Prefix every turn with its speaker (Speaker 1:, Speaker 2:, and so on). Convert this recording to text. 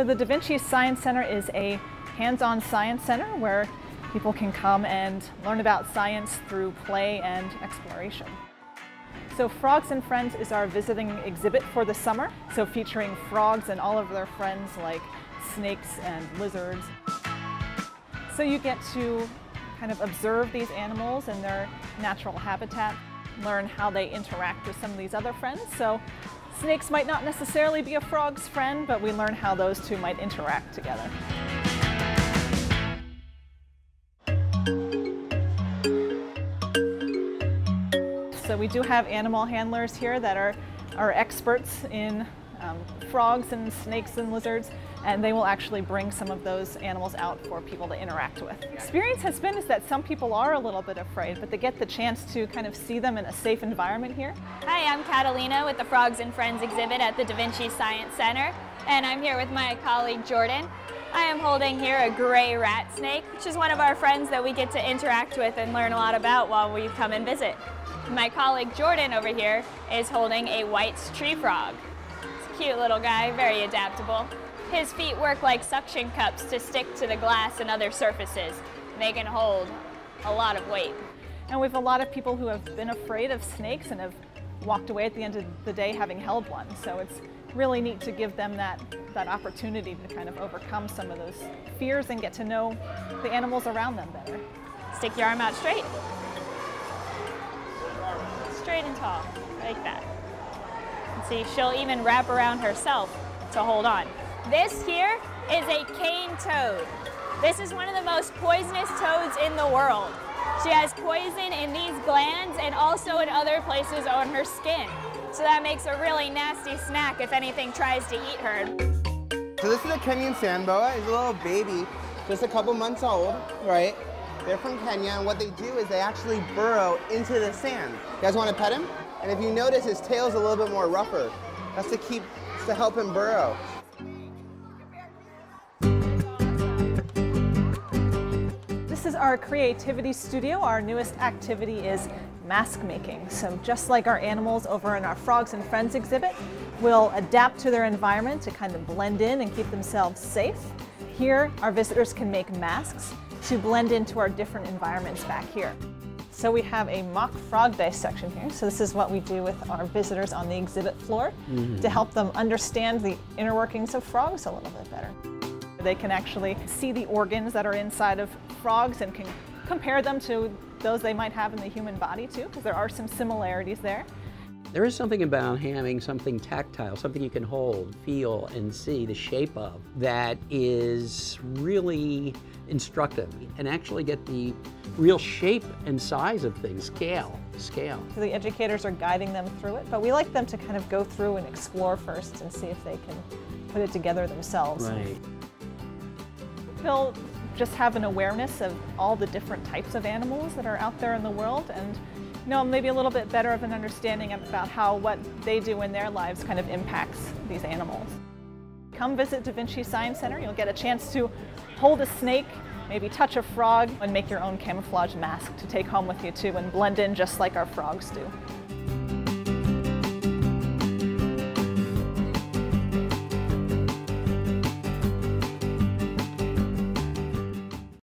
Speaker 1: So the Da Vinci Science Center is a hands-on science center where people can come and learn about science through play and exploration. So Frogs and Friends is our visiting exhibit for the summer, so featuring frogs and all of their friends like snakes and lizards. So you get to kind of observe these animals in their natural habitat, learn how they interact with some of these other friends. So snakes might not necessarily be a frog's friend, but we learn how those two might interact together. So we do have animal handlers here that are, are experts in um, frogs and snakes and lizards, and they will actually bring some of those animals out for people to interact with. Experience has been is that some people are a little bit afraid, but they get the chance to kind of see them in a safe environment here.
Speaker 2: Hi, I'm Catalina with the Frogs and Friends exhibit at the Da Vinci Science Center, and I'm here with my colleague Jordan. I am holding here a gray rat snake, which is one of our friends that we get to interact with and learn a lot about while we come and visit. My colleague Jordan over here is holding a white tree frog. Cute little guy, very adaptable. His feet work like suction cups to stick to the glass and other surfaces. They can hold a lot of weight.
Speaker 1: And we have a lot of people who have been afraid of snakes and have walked away at the end of the day having held one. So it's really neat to give them that, that opportunity to kind of overcome some of those fears and get to know the animals around them better.
Speaker 2: Stick your arm out straight straight and tall, like that. See, she'll even wrap around herself to hold on. This here is a cane toad. This is one of the most poisonous toads in the world. She has poison in these glands and also in other places on her skin. So that makes a really nasty snack if anything tries to eat her.
Speaker 3: So this is a Kenyan sand boa. He's a little baby, just a couple months old, right? They're from Kenya, and what they do is they actually burrow into the sand. You guys want to pet him? And if you notice, his tail's a little bit more rougher. That's to keep, to help him burrow.
Speaker 1: This is our creativity studio. Our newest activity is mask making. So just like our animals over in our Frogs and Friends exhibit, will adapt to their environment to kind of blend in and keep themselves safe. Here, our visitors can make masks to blend into our different environments back here. So we have a mock frog dissection here. So this is what we do with our visitors on the exhibit floor mm -hmm. to help them understand the inner workings of frogs a little bit better. They can actually see the organs that are inside of frogs and can compare them to those they might have in the human body too, because there are some similarities there.
Speaker 4: There is something about having something tactile, something you can hold, feel, and see the shape of that is really instructive and actually get the real shape and size of things, scale, scale.
Speaker 1: So the educators are guiding them through it, but we like them to kind of go through and explore first and see if they can put it together themselves.
Speaker 4: Right.
Speaker 1: They'll just have an awareness of all the different types of animals that are out there in the world and know, maybe a little bit better of an understanding about how what they do in their lives kind of impacts these animals. Come visit Da Vinci Science Center. You'll get a chance to hold a snake, maybe touch a frog, and make your own camouflage mask to take home with you too and blend in just like our frogs do.